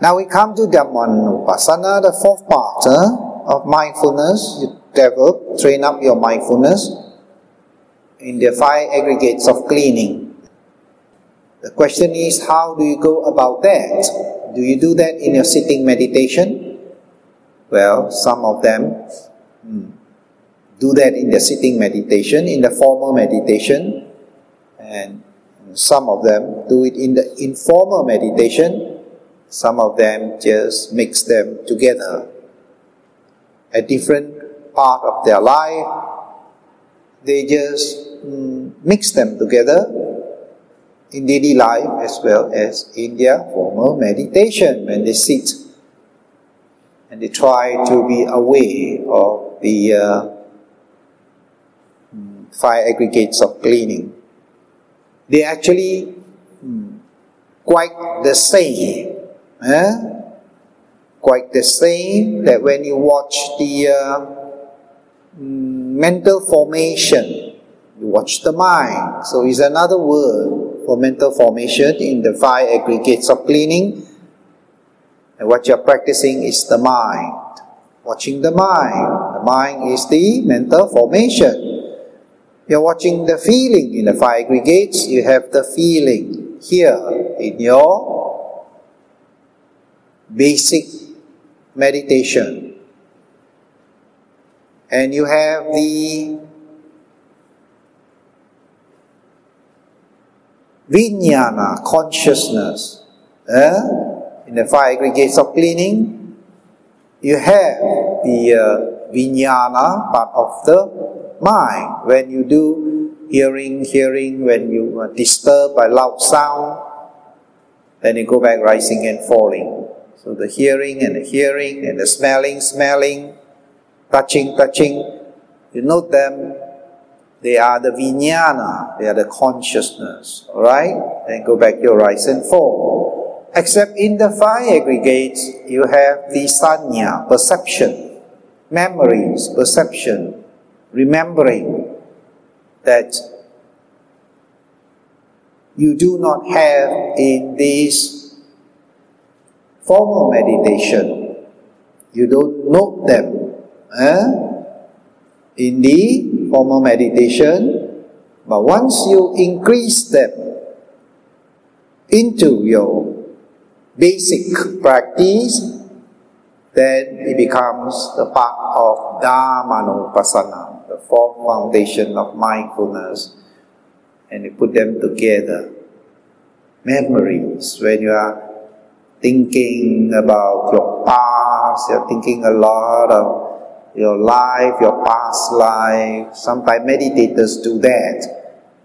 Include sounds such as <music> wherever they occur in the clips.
Now we come to Dhammanupassana, the fourth part of mindfulness. You develop, train up your mindfulness in the five aggregates of clinging. The question is, how do you go about that? Do you do that in your sitting meditation? Well, some of them hmm, do that in the sitting meditation, in the formal meditation, and some of them do it in the informal meditation, some of them just mix them together. At different part of their life, they just mm, mix them together in daily life as well as in their formal meditation when they sit and they try to be aware of the uh, mm, five aggregates of clinging they actually hmm, quite the same. Eh? Quite the same that when you watch the uh, mental formation, you watch the mind. So it's another word for mental formation in the five aggregates of clinging. And what you're practicing is the mind. Watching the mind. The mind is the mental formation. You're watching the feeling in the five aggregates, you have the feeling here in your basic meditation. And you have the vijnana, consciousness. Eh? In the five aggregates of clinging, you have the uh, vijnana part of the mind. When you do hearing, hearing, when you are disturbed by loud sound, then you go back rising and falling. So the hearing and the hearing and the smelling, smelling, touching, touching, you note them. They are the vijnana, they are the consciousness. Alright? Then go back your rise and fall. Except in the five aggregates, you have the sanya, perception, memories, perception, remembering that you do not have in this formal meditation, you don't note them eh? in the formal meditation, but once you increase them into your basic practice, then it becomes the part of Dhammanupassana the fourth foundation of mindfulness, and you put them together. Memories, when you are thinking about your past, you're thinking a lot of your life, your past life. Sometimes meditators do that.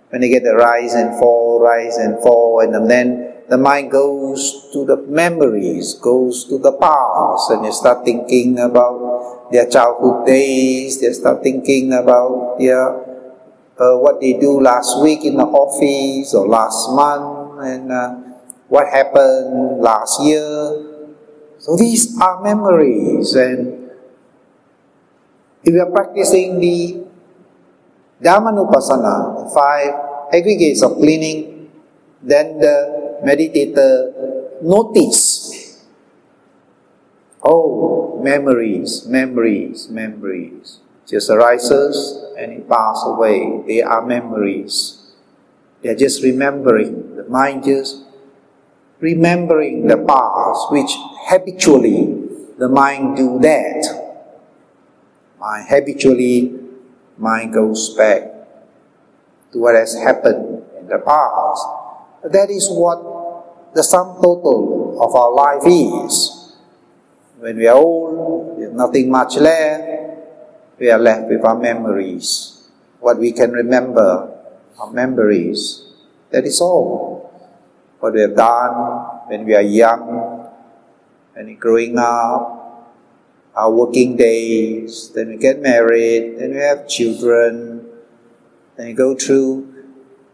When they get the rise and fall, rise and fall, and then the mind goes to the memories, goes to the past, and you start thinking about their childhood days, they start thinking about their, uh, what they do last week in the office or last month, and uh, what happened last year. So these are memories, and if you are practicing the Dhammanupassana, the five aggregates of clinging, then the meditator notice. Oh memories memories memories. Just arises and it passes away. They are memories. They're just remembering. The mind just remembering the past which habitually the mind do that mind habitually mind goes back to what has happened in the past that is what the sum total of our life is. When we are old, we have nothing much left, we are left with our memories. What we can remember, our memories. That is all. What we have done when we are young, when growing up, our working days, then we get married, then we have children, then we go through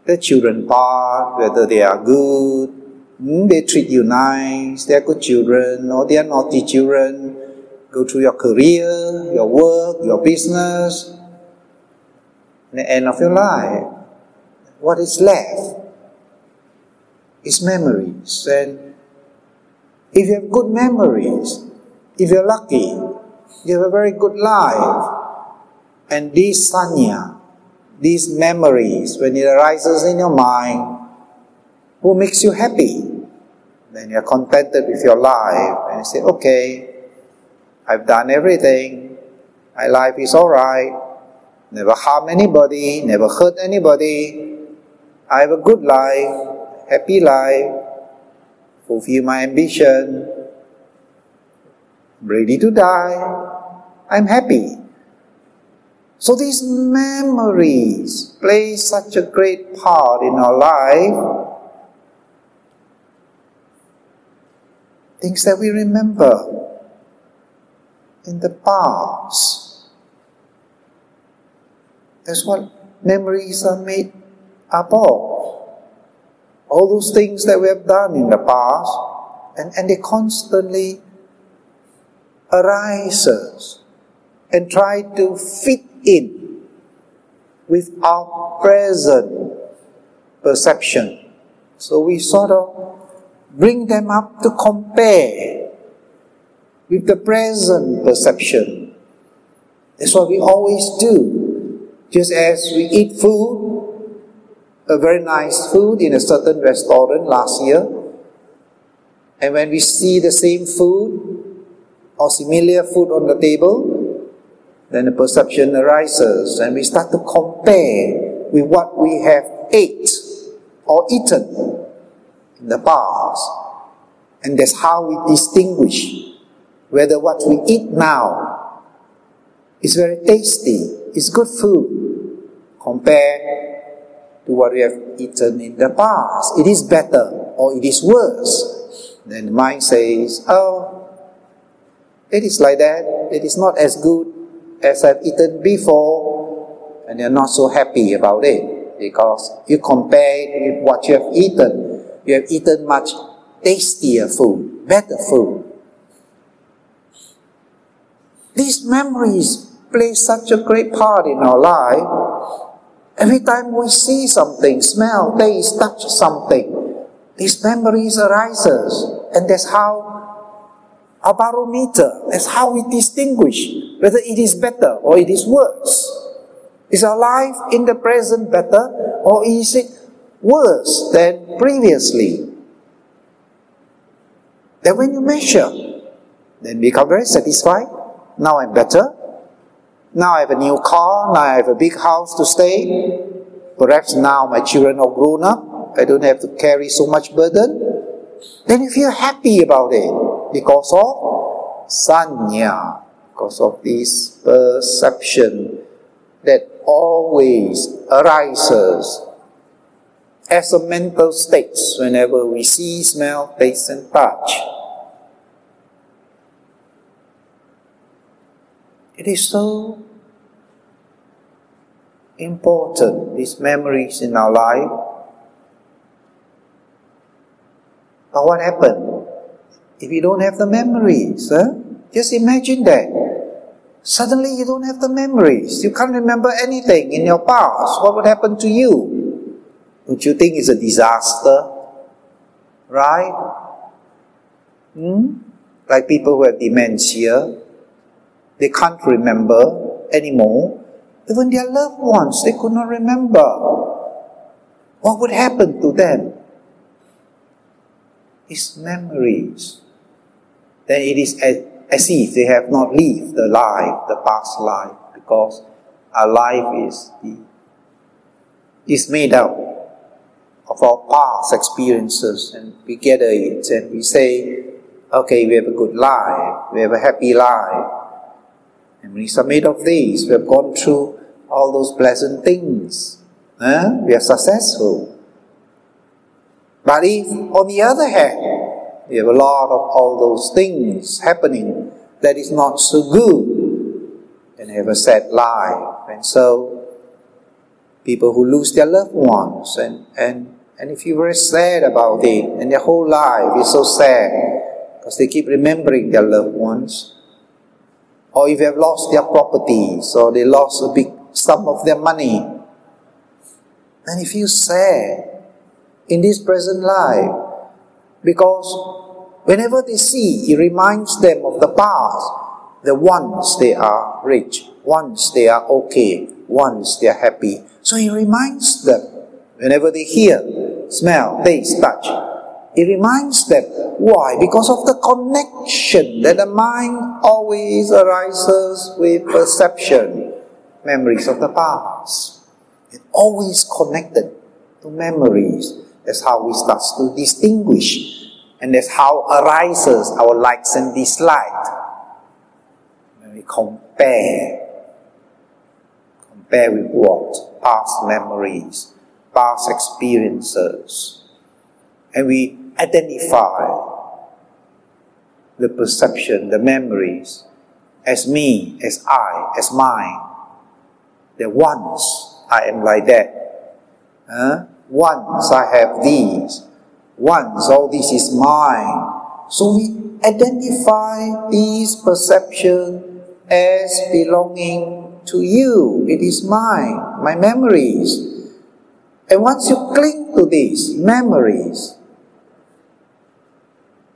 the children part, whether they are good, Hmm, they treat you nice, they are good children, or they are naughty children. Go through your career, your work, your business. At the end of your life, what is left is memories. And If you have good memories, if you're lucky, you have a very good life. And these sanya, these memories, when it arises in your mind, who makes you happy? Then you're contented with your life and you say, okay, I've done everything. My life is alright. Never harm anybody, never hurt anybody. I have a good life, happy life, fulfill my ambition, ready to die. I'm happy. So these memories play such a great part in our life. Things that we remember in the past. That's what memories are made up of. All those things that we have done in the past, and, and they constantly arises and try to fit in with our present perception. So we sort of bring them up to compare with the present perception. That's what we always do. Just as we eat food, a very nice food in a certain restaurant last year, and when we see the same food or similar food on the table, then the perception arises and we start to compare with what we have ate or eaten in the past. And that's how we distinguish whether what we eat now is very tasty, is good food, compared to what we have eaten in the past. It is better or it is worse. Then the mind says, oh, it is like that. It is not as good as I've eaten before. And you're not so happy about it because you compare it with what you have eaten. You have eaten much tastier food, better food. These memories play such a great part in our life. Every time we see something, smell, taste, touch something, these memories arises, and that's how our barometer, that's how we distinguish whether it is better or it is worse. Is our life in the present better or is it worse than previously? Then when you measure, then become very satisfied now I'm better. Now I have a new car. Now I have a big house to stay. Perhaps now my children are grown up. I don't have to carry so much burden. Then you feel happy about it because of sanya, because of this perception that always arises as a mental state whenever we see, smell, taste, and touch. It is so important, these memories in our life. But what happened if you don't have the memories? Huh? Just imagine that. Suddenly you don't have the memories. You can't remember anything in your past. What would happen to you? Don't you think it's a disaster? Right? Hmm? Like people who have dementia, they can't remember anymore. Even their loved ones, they could not remember. What would happen to them? It's memories. Then it is as, as if they have not lived the life, the past life, because our life is the, is made up of our past experiences, and we gather it and we say, okay, we have a good life, we have a happy life, Memories are made of these. We have gone through all those pleasant things. Eh? We are successful. But if, on the other hand, we have a lot of all those things happening that is not so good, then have a sad life. And so, people who lose their loved ones, and, and, and if you're very sad about it, and their whole life is so sad, because they keep remembering their loved ones, or if they have lost their properties or they lost a big sum of their money, And if you sad in this present life because Whenever they see, it reminds them of the past. The once they are rich, once they are okay, once they are happy. So it reminds them. Whenever they hear, smell, taste, touch, it reminds them. Why? Because of the connection that the mind always arises with perception, memories of the past. It always connected to memories. That's how we start to distinguish. And that's how arises our likes and dislikes. When we compare. Compare with what? Past memories, past experiences. And we identify the perception, the memories as me, as I, as mine. That once I am like that. Huh? Once I have these. Once all this is mine. So we identify these perception as belonging to you. It is mine, my memories. And once you cling to these memories,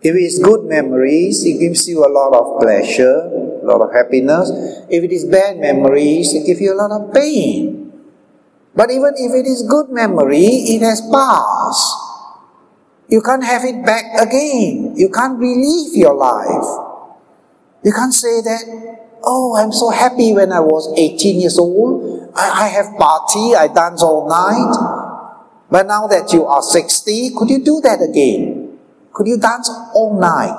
if it is good memories, it gives you a lot of pleasure, a lot of happiness. If it is bad memories, it gives you a lot of pain. But even if it is good memory, it has passed. You can't have it back again. You can't relive your life. You can't say that, oh, I'm so happy when I was 18 years old. I, I have party, I dance all night. But now that you are 60, could you do that again? Could you dance all night?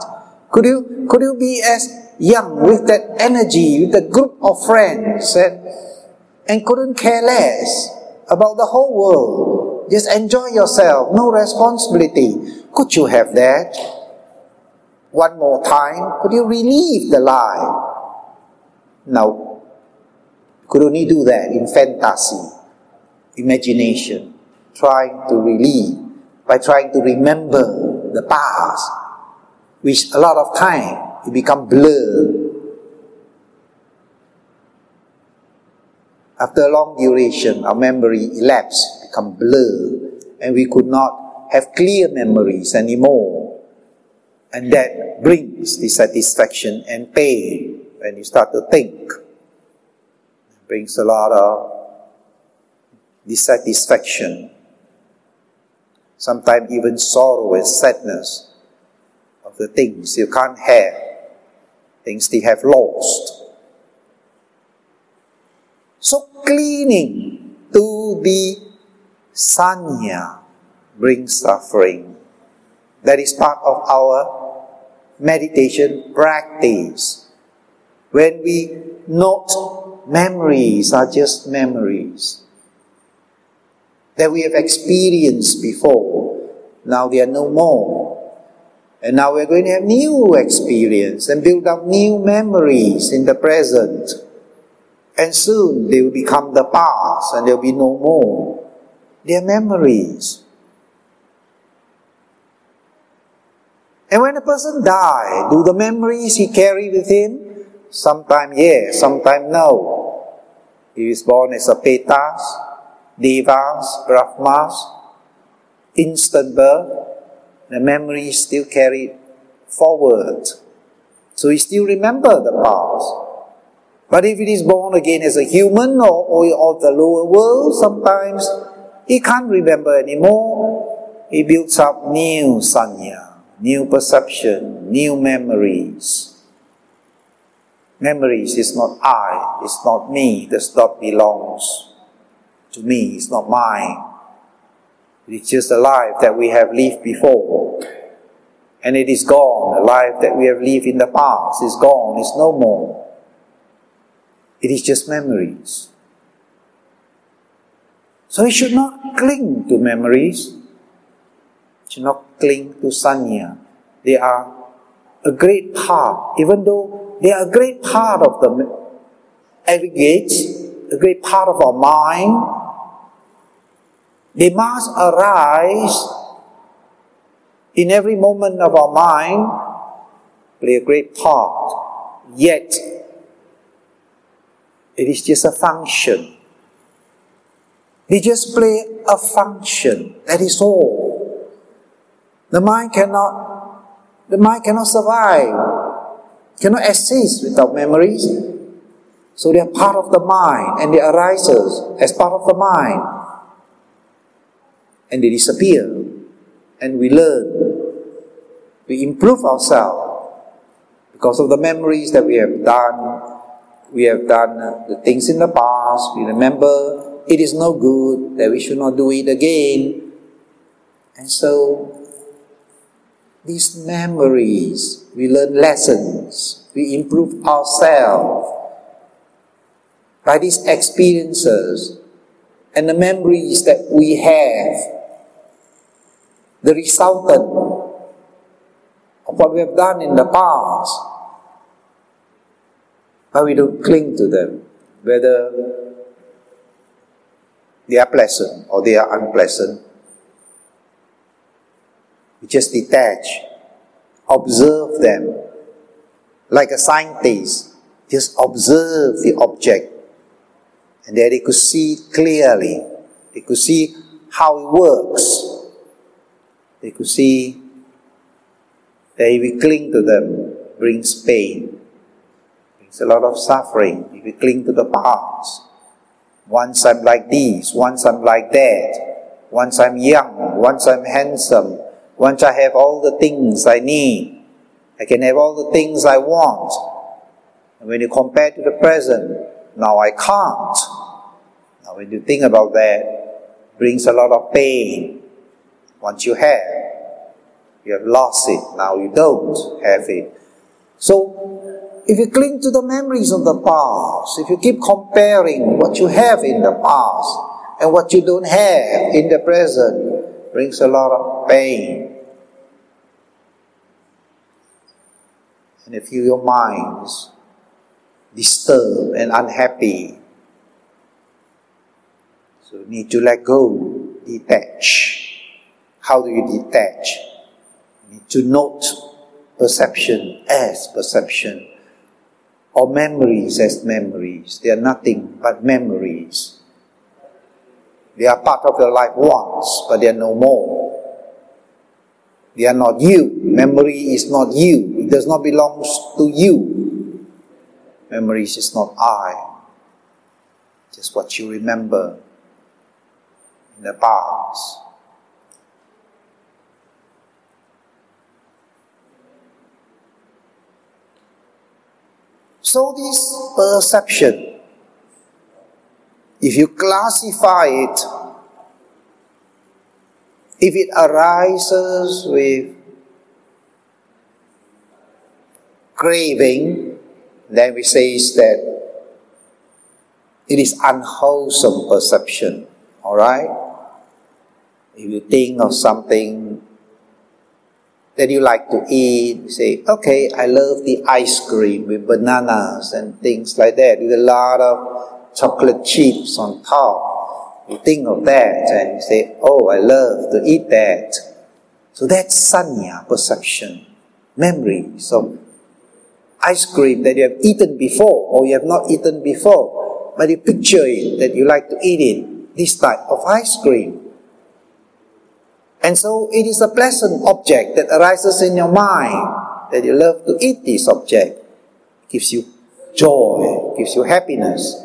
Could you, could you be as young with that energy, with a group of friends and, and couldn't care less? about the whole world. Just enjoy yourself, no responsibility. Could you have that? One more time, could you relieve the life? No. Could only do that in fantasy, imagination, trying to relieve by trying to remember the past, which a lot of time it become blurred After a long duration, our memory elapsed, become blurred, and we could not have clear memories anymore. And that brings dissatisfaction and pain when you start to think. It brings a lot of dissatisfaction, sometimes even sorrow and sadness of the things you can't have, things they have lost. So clinging to the sanya brings suffering. That is part of our meditation practice. When we note memories are just memories that we have experienced before. Now they are no more. And now we're going to have new experience and build up new memories in the present. And soon they will become the past and there will be no more. Their memories. And when a person dies, do the memories he carry with him? Sometime yes, sometime no. He is born as a petas, devas, brahmas, instant birth. The memory is still carried forward. So he still remember the past. But if it is born again as a human or, or of the lower world, sometimes he can't remember anymore. He builds up new sanya, new perception, new memories. Memories is not I, it's not me, does not belongs to me, it's not mine. It's just a life that we have lived before. And it is gone. The life that we have lived in the past is gone, it's no more. It is just memories. So we should not cling to memories. We Should not cling to sanya. They are a great part, even though they are a great part of the aggregates, a great part of our mind. They must arise in every moment of our mind, play a great part. Yet it is just a function. They just play a function. That is all. The mind cannot The mind cannot survive, cannot exist without memories. So they are part of the mind and they arise as part of the mind. And they disappear. And we learn. We improve ourselves because of the memories that we have done. We have done uh, the things in the past. We remember it is no good, that we should not do it again. And so, these memories, we learn lessons, we improve ourselves by these experiences and the memories that we have, the resultant of what we have done in the past, but we don't cling to them, whether they are pleasant or they are unpleasant. We just detach, observe them. Like a scientist, just observe the object. And then they could see clearly. They could see how it works. They could see that if we cling to them, brings pain, brings a lot of suffering. If we cling to the past, once I'm like this, once I'm like that, once I'm young, once I'm handsome, once I have all the things I need, I can have all the things I want. And when you compare to the present, now I can't. Now when you think about that, brings a lot of pain. Once you have, you have lost it, now you don't have it. So if you cling to the memories of the past, if you keep comparing what you have in the past and what you don't have in the present, brings a lot of pain. And if you, your mind is disturbed and unhappy, so you need to let go, detach. How do you detach? You to note perception as perception or memories as memories. They are nothing but memories. They are part of your life once, but they are no more. They are not you. Memory is not you. It does not belong to you. Memories is not I. Just what you remember in the past. So, this perception, if you classify it, if it arises with craving, then we say that it is unwholesome perception. All right? If you think of something that you like to eat. You say, okay, I love the ice cream with bananas and things like that, with a lot of chocolate chips on top. You think of that and you say, oh, I love to eat that. So that's sanya, perception, memory. So ice cream that you have eaten before or you have not eaten before, but you picture it that you like to eat it, this type of ice cream. And so it is a pleasant object that arises in your mind that you love to eat this object. It gives you joy, gives you happiness.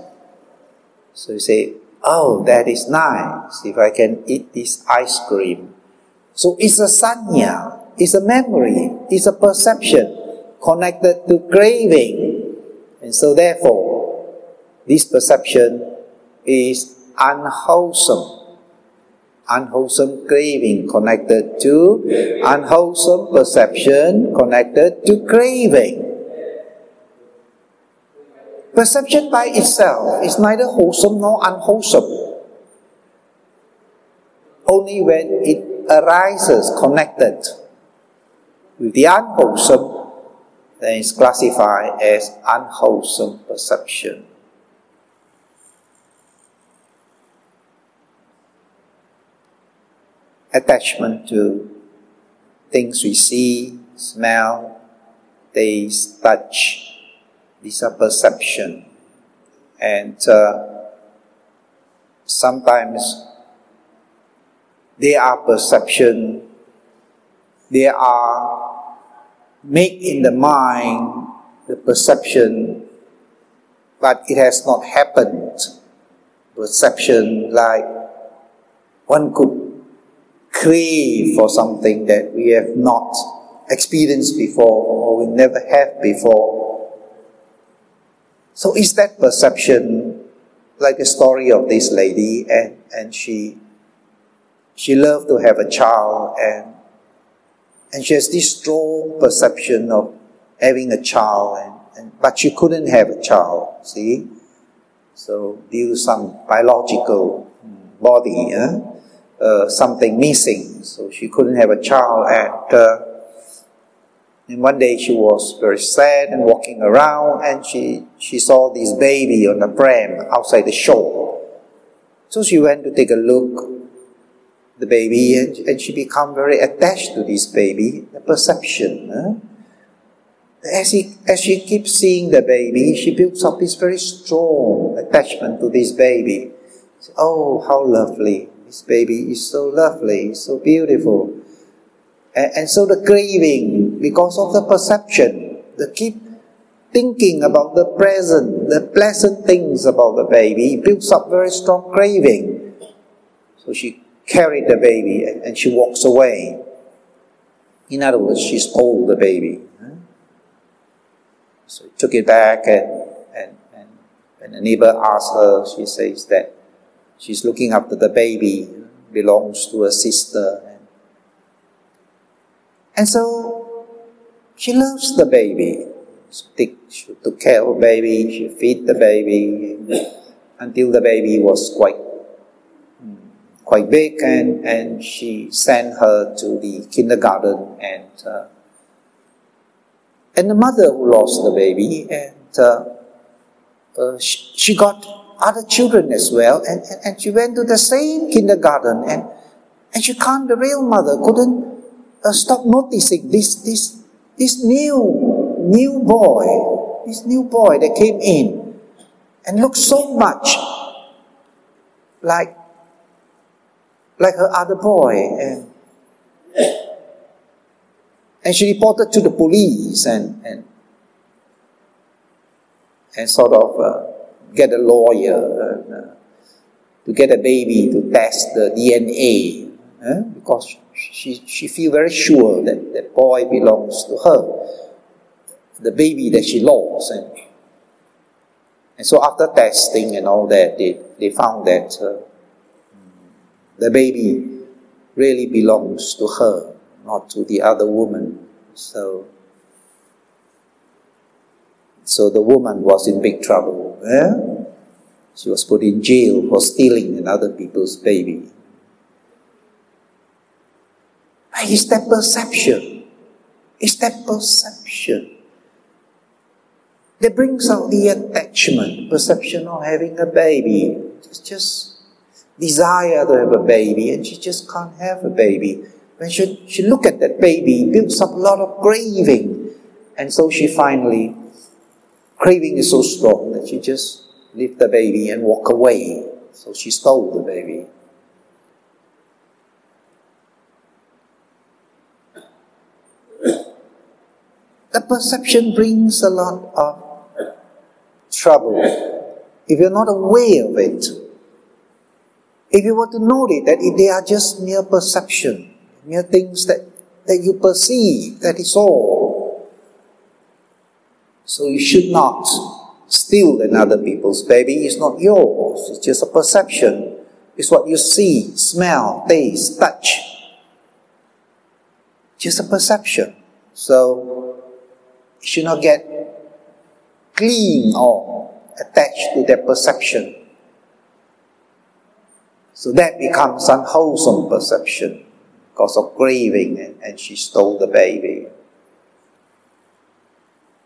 So you say, Oh, that is nice if I can eat this ice cream. So it's a sanya, it's a memory, it's a perception connected to craving. And so therefore, this perception is unwholesome unwholesome craving connected to unwholesome perception connected to craving. Perception by itself is neither wholesome nor unwholesome. Only when it arises connected with the unwholesome, then it's classified as unwholesome perception. Attachment to things we see, smell, taste, touch. These are perception. And uh, sometimes they are perception, they are make in the mind the perception, but it has not happened. Perception like one could crave for something that we have not experienced before or we never have before. So is that perception like the story of this lady and, and she she loved to have a child and and she has this strong perception of having a child and, and but she couldn't have a child see so due to some biological body uh, uh, something missing so she couldn't have a child and uh, and one day she was very sad and walking around and she, she saw this baby on a pram outside the shore. So she went to take a look the baby and, and she become very attached to this baby, the perception. Huh? As, he, as she keeps seeing the baby, she builds up this very strong attachment to this baby. Oh, how lovely. This baby is so lovely, so beautiful. And, and so the craving, because of the perception, the keep thinking about the present, the pleasant things about the baby, builds up very strong craving. So she carried the baby and, and she walks away. In other words, she stole the baby. So took it back and, and, and when the neighbor asked her, she says that she's looking after the baby, belongs to her sister. And, so she loves the baby. She took care of the baby, she feed the baby until the baby was quite quite big and, and she sent her to the kindergarten and uh, and the mother who lost the baby and uh, uh, she, she, got other children as well and, and, and, she went to the same kindergarten and and she can't the real mother couldn't uh, stop noticing this this this new new boy this new boy that came in and looked so much like like her other boy and and she reported to the police and, and, and sort of uh, get a lawyer and, uh, to get a baby to test the DNA because she, she feel very sure that the boy belongs to her, the baby that she lost. And, and so after testing and all that, they, they found that uh, the baby really belongs to her not to the other woman. So, so the woman was in big trouble. Eh? She was put in jail for stealing another people's baby. But it's that perception. It's that perception that brings out the attachment, perception of having a baby. It's just desire to have a baby and she just can't have a baby when she, she look at that baby, builds up a lot of craving. And so she finally, craving is so strong she just leave the baby and walk away. So she stole the baby. <coughs> The perception brings a lot of trouble if you're not aware of it. If you were to note it, that they are just mere perception, mere things that, that you perceive, that is all. So you should not steal another people's baby. It's not yours. It's just a perception. It's what you see, smell, taste, touch. Just a perception. So you should not get clean or attached to that perception. So that becomes unwholesome perception because of grieving and, and she stole the baby.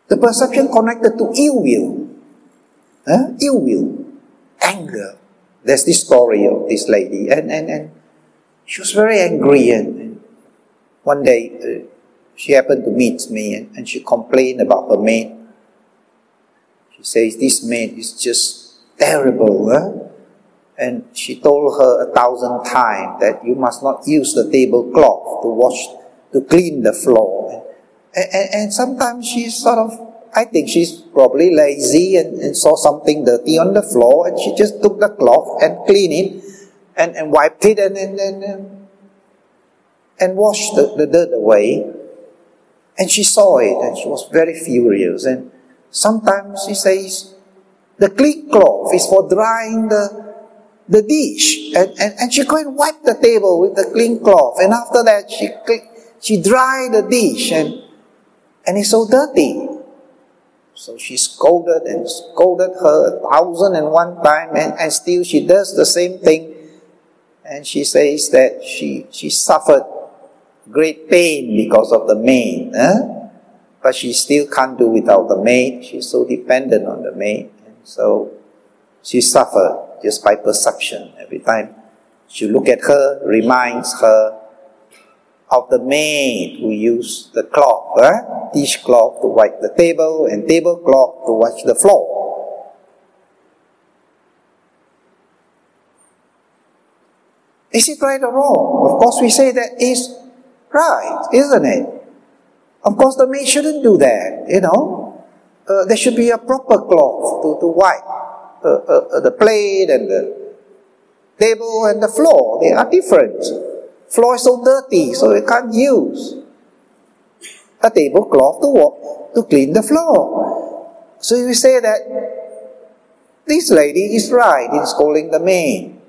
The perception connected to ill will, huh? ill will, anger. There's this story of this lady, and, and, and she was very angry. And, and one day uh, she happened to meet me, and, and she complained about her maid. She says, This maid is just terrible. Huh? And she told her a thousand times that you must not use the tablecloth to wash, to clean the floor. And, and, and sometimes she's sort of, I think she's probably lazy and, and saw something dirty on the floor and she just took the cloth and cleaned it and, and wiped it and, and, and, and washed the, the dirt away. And she saw it and she was very furious. And sometimes she says, the clean cloth is for drying the, the dish. And, and, and she go and wipe the table with the clean cloth. And after that, she, she dry the dish and, and it's so dirty. So she scolded and scolded her a thousand and one time and, and still she does the same thing. And she says that she, she suffered great pain because of the maid. Huh? But she still can't do without the maid. She's so dependent on the maid. And so she suffered just by perception. Every time she look at her, reminds her of the maid who used the cloth, huh? dish cloth to wipe the table and tablecloth to wash the floor. Is it right or wrong? Of course, we say that is right, isn't it? Of course, the maid shouldn't do that, you know. Uh, there should be a proper cloth to, to wipe uh, uh, the plate and the table and the floor. They are different. Floor is so dirty, so you can't use a tablecloth to walk, to clean the floor. So you say that this lady is right in scolding the maid.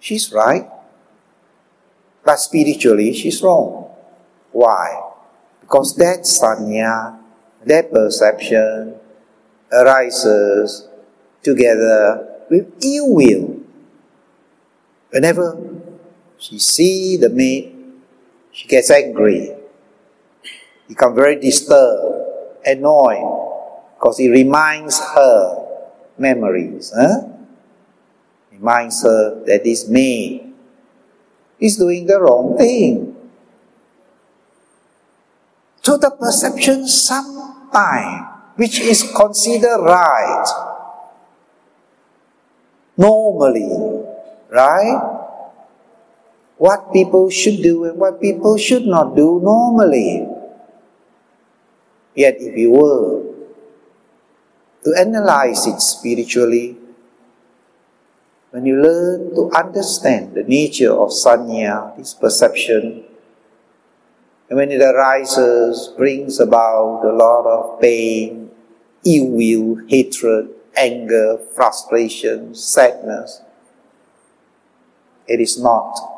She's right. But spiritually, she's wrong. Why? Because that sanya, that perception, arises together with ill will. Whenever she see the maid, she gets angry, become very disturbed, annoyed, because it reminds her memories. Huh? Reminds her that this maid is doing the wrong thing. To the perception sometime, which is considered right, normally, right? What people should do and what people should not do normally. Yet if you were to analyze it spiritually, when you learn to understand the nature of sanya, this perception, and when it arises, brings about a lot of pain, ill will, hatred, anger, frustration, sadness, it is not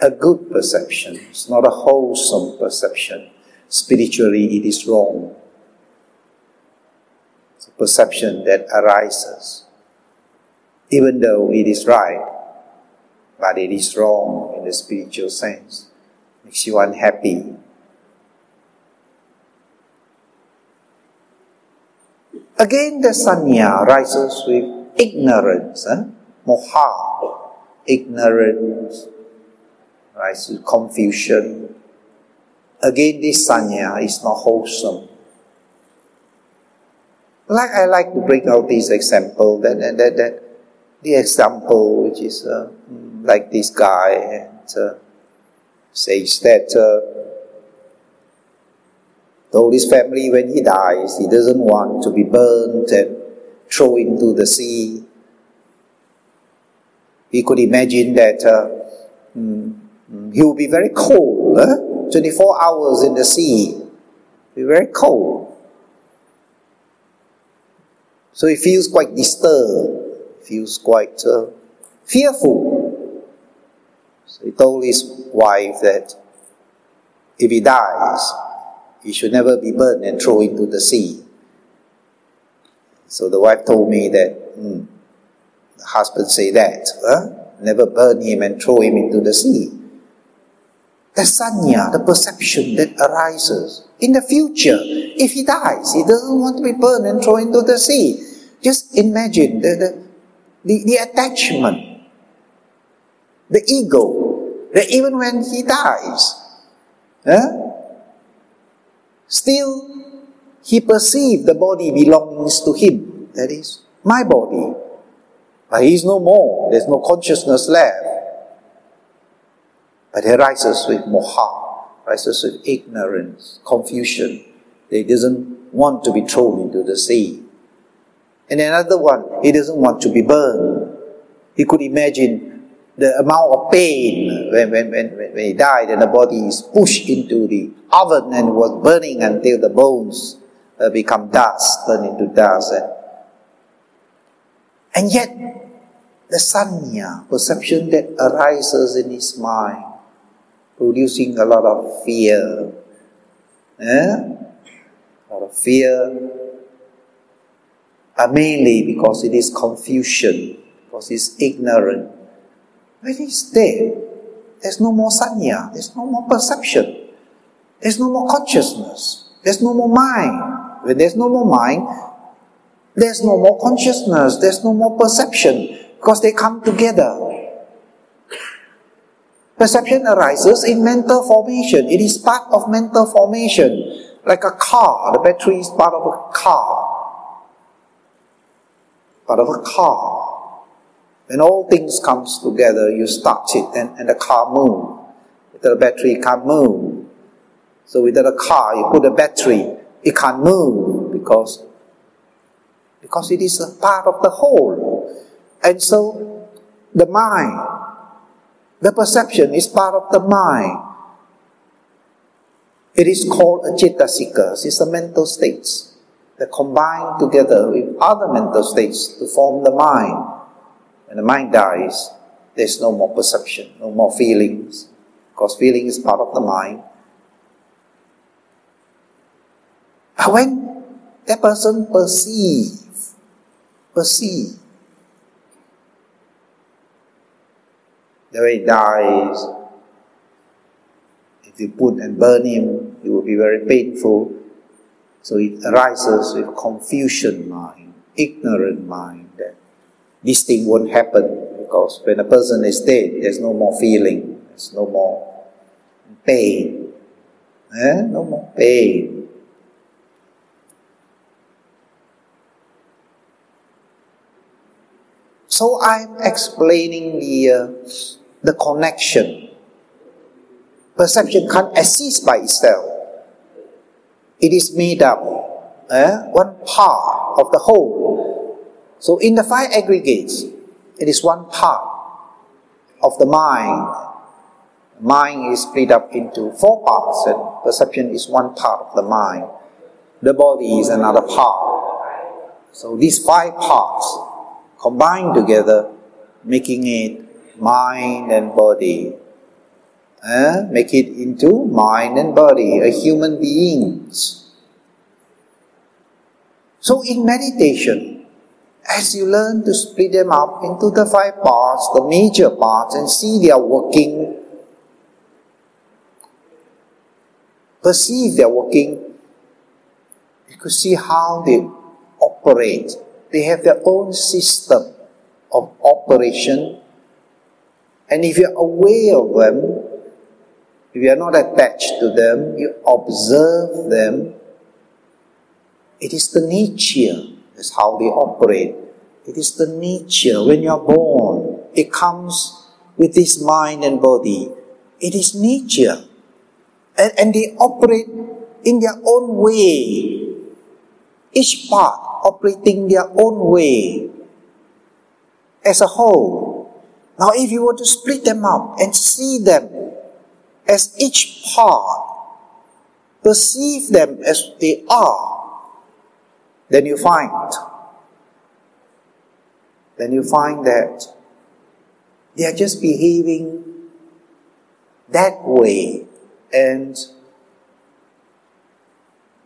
a good perception. It's not a wholesome perception. Spiritually, it is wrong. It's a perception that arises even though it is right, but it is wrong in the spiritual sense, makes you unhappy. Again, the sanya rises with ignorance, eh? moha, ignorance, rises So confusion. Again, this sanya is not wholesome. Like I like to bring out this example that that that the example, which is uh, like this guy, and uh, says that uh, his family when he dies, he doesn't want to be burnt and thrown into the sea. He could imagine that uh, mm, he will be very cold, 24 hours in the sea, be very cold. So he feels quite disturbed feels quite uh, fearful. So he told his wife that if he dies, he should never be burned and thrown into the sea. So the wife told me that mm, the husband say that, huh? never burn him and throw him into the sea. The sanya, the perception that arises in the future, if he dies, he doesn't want to be burned and thrown into the sea. Just imagine the, the, the, the attachment, the ego, that even when he dies, eh, still he perceives the body belongs to him. That is my body. But he is no more. There's no consciousness left. But he rises with moha, arises with ignorance, confusion. He doesn't want to be thrown into the sea. And another one, he doesn't want to be burned. He could imagine the amount of pain when, when, when, when he died and the body is pushed into the oven and was burning until the bones uh, become dust, turn into dust. And, and yet, the sanya, perception that arises in his mind, producing a lot of fear. Eh? A lot of fear, uh, mainly because it is confusion, because it's ignorant. When he's dead, there's no more sanya, there's no more perception, there's no more consciousness, there's no more mind. When there's no more mind, there's no more consciousness, there's no more perception, because they come together. Perception arises in mental formation. It is part of mental formation. Like a car, the battery is part of a car. Part of a car. When all things comes together, you start it and, and the car move. Without the battery, can't move. So without a car, you put a battery, it can't move because, because it is a part of the whole. And so the mind the perception is part of the mind. It is called a cetasika. It's the mental states that combine together with other mental states to form the mind. When the mind dies, there's no more perception, no more feelings, because feeling is part of the mind. But when that person perceive, perceive the way he dies, if you put and burn him, it will be very painful. So it arises with confusion mind, ignorant mind that this thing won't happen because when a person is dead, there's no more feeling, there's no more pain. Eh? No more pain. So I'm explaining the uh, the connection. Perception can't exist by itself. It is made up, eh, one part of the whole. So in the five aggregates, it is one part of the mind. Mind is split up into four parts, and perception is one part of the mind. The body is another part. So these five parts combined together, making it mind and body. Uh, make it into mind and body, a human beings. So in meditation, as you learn to split them up into the five parts, the major parts, and see their working, perceive their working, you could see how they operate. They have their own system of operation and if you're aware of them, if you are not attached to them, you observe them, it is the nature, that's how they operate. It is the nature. When you are born, it comes with this mind and body. It is nature. And, and they operate in their own way. Each part operating their own way. As a whole, now, if you were to split them up and see them as each part, perceive them as they are, then you find, then you find that they are just behaving that way and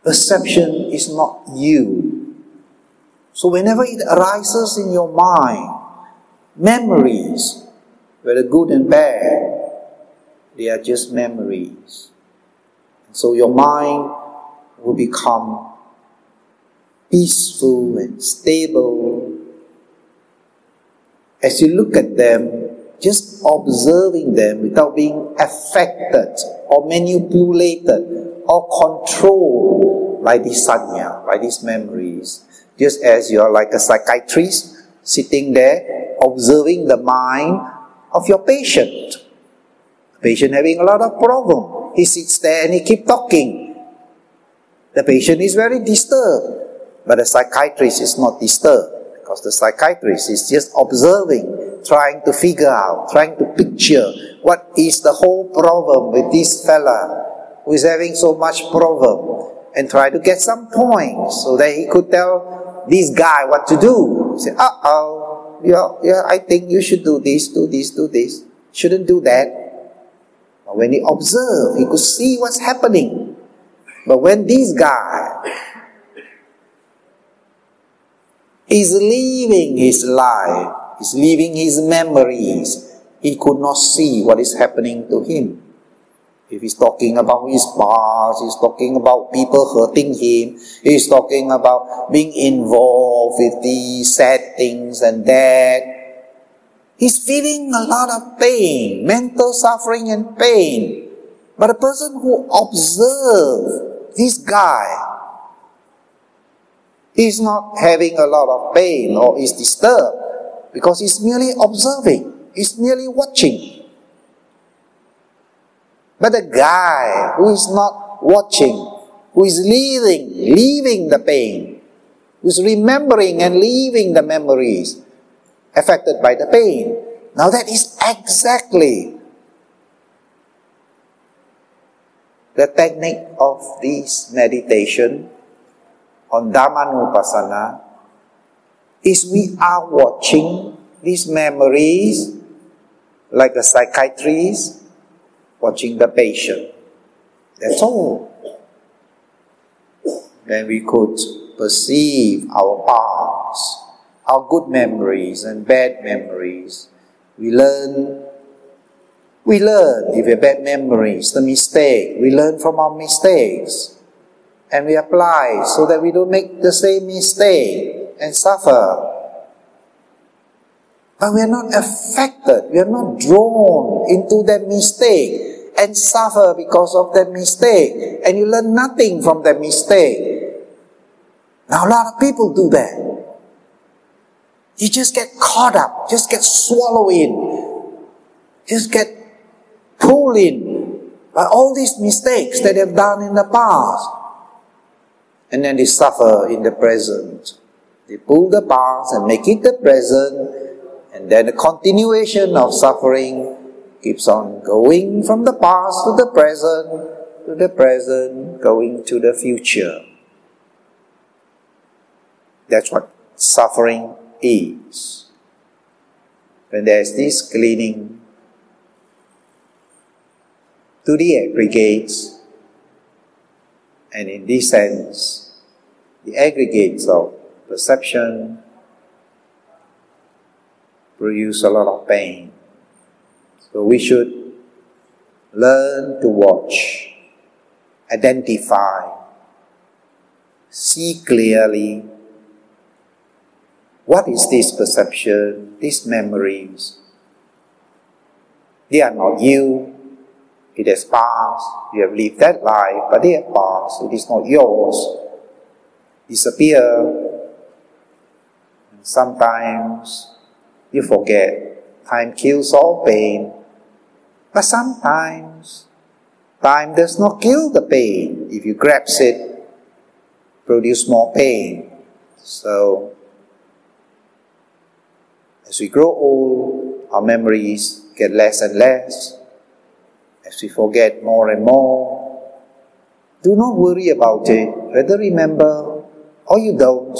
perception is not you. So whenever it arises in your mind, memories, whether good and bad, they are just memories. So your mind will become peaceful and stable. As you look at them, just observing them without being affected or manipulated or controlled by this sanya, by these memories. Just as you are like a psychiatrist sitting there observing the mind of your patient. The patient having a lot of problem. He sits there and he keep talking. The patient is very disturbed, but the psychiatrist is not disturbed because the psychiatrist is just observing, trying to figure out, trying to picture what is the whole problem with this fella who is having so much problem and try to get some points so that he could tell this guy what to do. Say, uh oh, yeah, yeah, I think you should do this, do this, do this. Shouldn't do that. But when he observed, he could see what's happening. But when this guy is living his life, is living his memories, he could not see what is happening to him. If he's talking about his past, he's talking about people hurting him, he's talking about being involved with these sad things and that. He's feeling a lot of pain, mental suffering and pain. But a person who observes this guy is not having a lot of pain or is disturbed because he's merely observing, he's merely watching. But the guy who is not watching, who is leaving, leaving the pain, who is remembering and leaving the memories affected by the pain. Now that is exactly the technique of this meditation on Dhammanupassana is we are watching these memories like a psychiatrist watching the patient. That's all. Then we could perceive our past, our good memories and bad memories. We learn we learn if we have bad memories, the mistake. We learn from our mistakes. And we apply so that we don't make the same mistake and suffer. But we are not affected. We are not drawn into that mistake and suffer because of that mistake, and you learn nothing from that mistake. Now, a lot of people do that. You just get caught up, just get swallowed in, just get pulled in by all these mistakes that they've done in the past. And then they suffer in the present. They pull the past and make it the present, and then the continuation of suffering keeps on going from the past to the present, to the present, going to the future. That's what suffering is. When there's this clinging to the aggregates, and in this sense, the aggregates of perception produce a lot of pain. So we should learn to watch, identify, see clearly what is this perception, these memories. They are not you. It has passed. You have lived that life, but they have passed. It is not yours. Disappear. Sometimes you forget. Time kills all pain. But sometimes time does not kill the pain. If you grasp it, produce more pain. So as we grow old, our memories get less and less. As we forget more and more, do not worry about it, whether remember or you don't.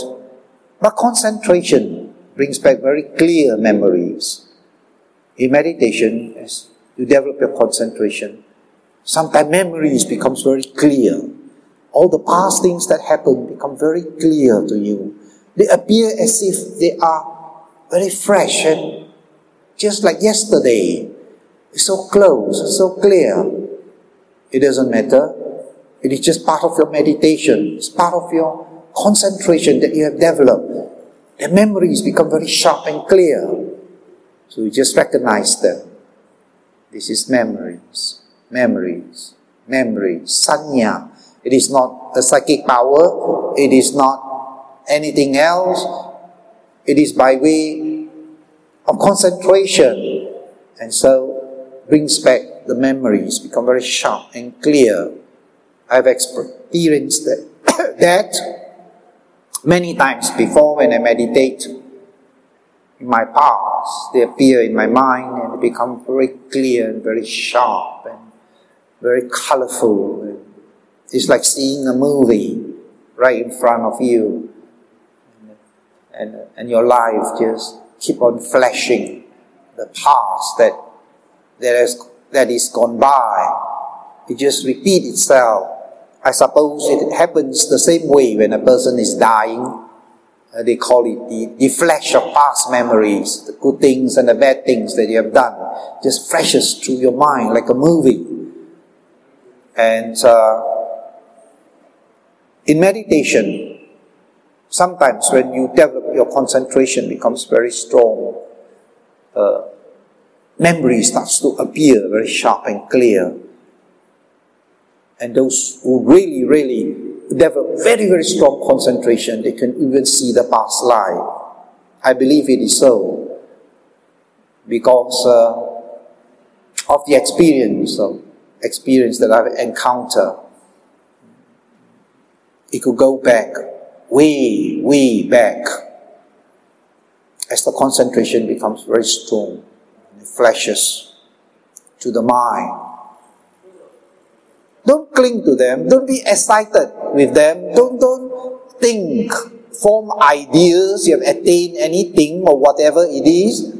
But concentration brings back very clear memories. In meditation, you develop your concentration. Sometimes memories becomes very clear. All the past things that happened become very clear to you. They appear as if they are very fresh and just like yesterday. It's so close, so clear. It doesn't matter. It is just part of your meditation. It's part of your concentration that you have developed. The memories become very sharp and clear. So you just recognize them. This is memories, memories, memories, sanya. It is not a psychic power, it is not anything else. It is by way of concentration. And so brings back the memories, become very sharp and clear. I've experienced that, <coughs> that many times before when I meditate. In my past, they appear in my mind become very clear and very sharp and very colorful. It's like seeing a movie right in front of you. And, and your life just keep on flashing the past that, that, has, that is gone by. It just repeat itself. I suppose it happens the same way when a person is dying. Uh, they call it the, the flash of past memories, the good things and the bad things that you have done, just flashes through your mind like a movie. And uh, in meditation, sometimes when you develop your concentration becomes very strong, uh, memory starts to appear very sharp and clear. And those who really, really develop very, very strong concentration, they can even see the past life. I believe it is so because uh, of the experience of experience that I've encountered. It could go back, way, way back, as the concentration becomes very strong it flashes to the mind. Don't cling to them. Don't be excited with them. Don't, don't think, form ideas, you have attained anything or whatever it is.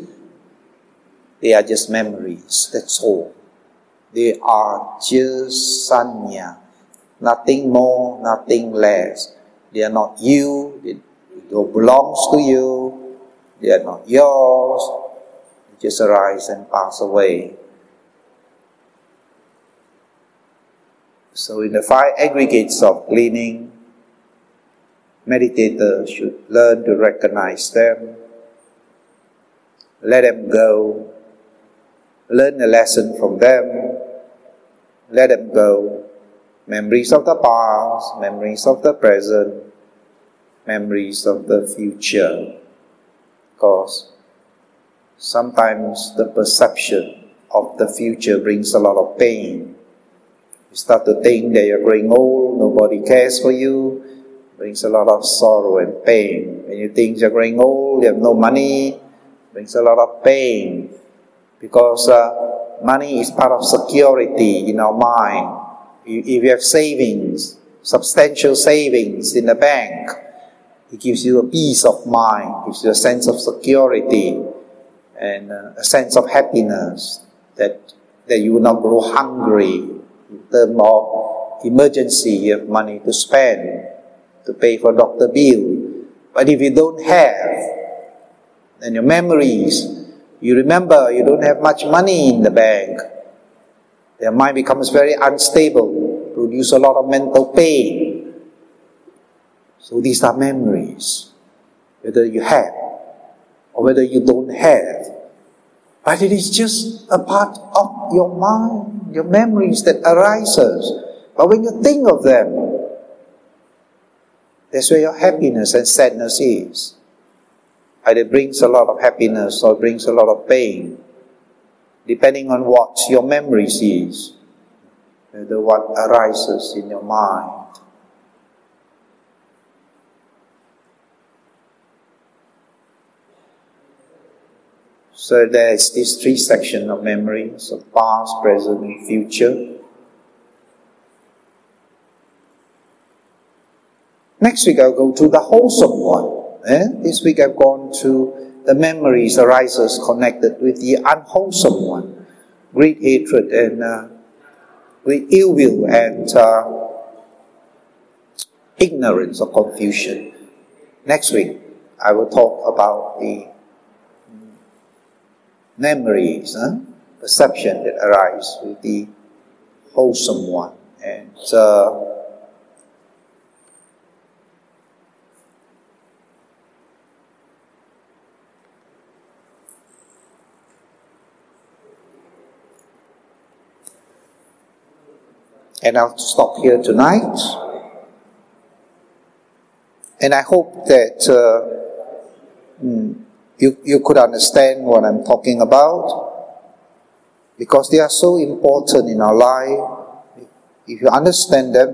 They are just memories. That's all. They are just sanya, nothing more, nothing less. They are not you, they don't belong to you, they are not yours, they just arise and pass away. So in the five aggregates of clinging, meditators should learn to recognize them, let them go, learn a lesson from them, let them go. Memories of the past, memories of the present, memories of the future. Because sometimes the perception of the future brings a lot of pain. You start to think that you're growing old, nobody cares for you, brings a lot of sorrow and pain. When you think you're growing old, you have no money, brings a lot of pain. Because uh, money is part of security in our mind. If you have savings, substantial savings in the bank, it gives you a peace of mind, gives you a sense of security and uh, a sense of happiness that, that you will not grow hungry in terms of emergency, you have money to spend, to pay for doctor bill. But if you don't have, then your memories you remember you don't have much money in the bank. Their mind becomes very unstable, produce a lot of mental pain. So these are memories, whether you have or whether you don't have. But it is just a part of your mind, your memories that arises. But when you think of them, that's where your happiness and sadness is. Either brings a lot of happiness or brings a lot of pain, depending on what your memories is, the what arises in your mind. So there's this three section of memories of past, present, and future. Next week I'll go to the wholesome one. Eh? This week I've gone to the memories arises connected with the unwholesome one, great hatred and uh, great ill will and uh, ignorance or confusion. Next week I will talk about the memories, huh? perception that arise with the wholesome one and. Uh, And I'll stop here tonight. And I hope that uh, mm, you, you could understand what I'm talking about. because they are so important in our life. If you understand them,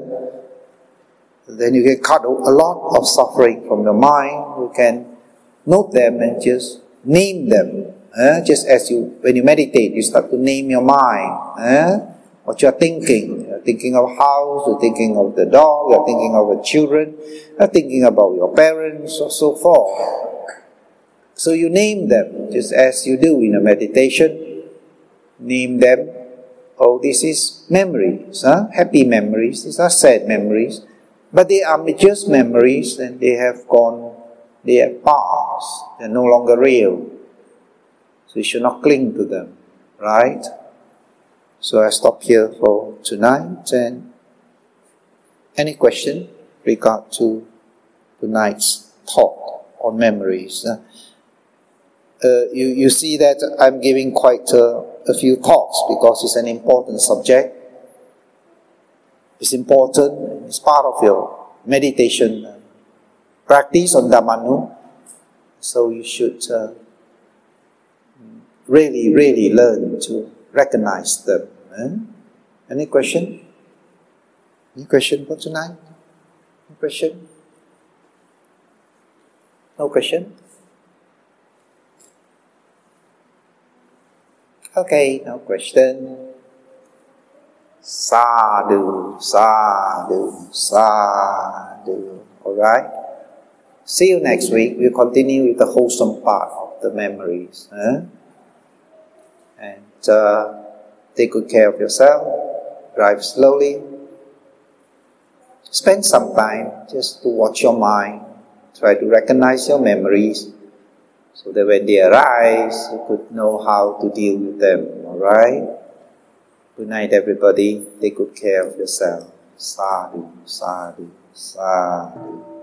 then you can cut a lot of suffering from your mind. You can note them and just name them. Uh, just as you, when you meditate, you start to name your mind. Uh, what you are thinking. You're thinking of house, you're thinking of the dog, you're thinking of the children, you're thinking about your parents, or so forth. So you name them, just as you do in a meditation. Name them. Oh, this is memories, huh? happy memories. These are sad memories. But they are just memories and they have gone, they have passed. They're no longer real. So you should not cling to them, right? So I stop here for tonight. And any question regard to tonight's talk on memories? Uh, uh, you, you see that I'm giving quite a, a few talks because it's an important subject. It's important, it's part of your meditation practice on Dhammanu. So you should uh, really, really learn to recognize them. Eh? Any question? Any question for tonight? Any question? No question? Okay, no question. Sadhu, sadhu, sadhu. Alright? See you next week. We'll continue with the wholesome part of the memories. Eh? And uh, Take good care of yourself. Drive slowly. Spend some time just to watch your mind. Try to recognize your memories so that when they arise, you could know how to deal with them. Alright? Good night, everybody. Take good care of yourself. Sadhu, sadhu, sadhu.